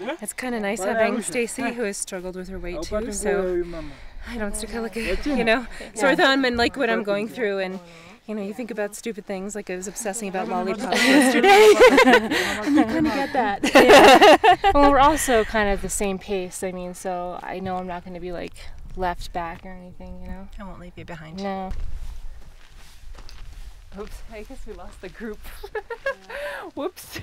It's kind of nice having Stacy, who has struggled with her weight too. So I don't stick like a, you know, sore thumb and like what I'm going through and. You know, you think about stupid things like I was obsessing about lollipops yesterday. and you kind of get that. Yeah. well, we're also kind of the same pace. I mean, so I know I'm not going to be like left back or anything. You know. I won't leave you behind. No. Oops, I guess we lost the group. Whoops.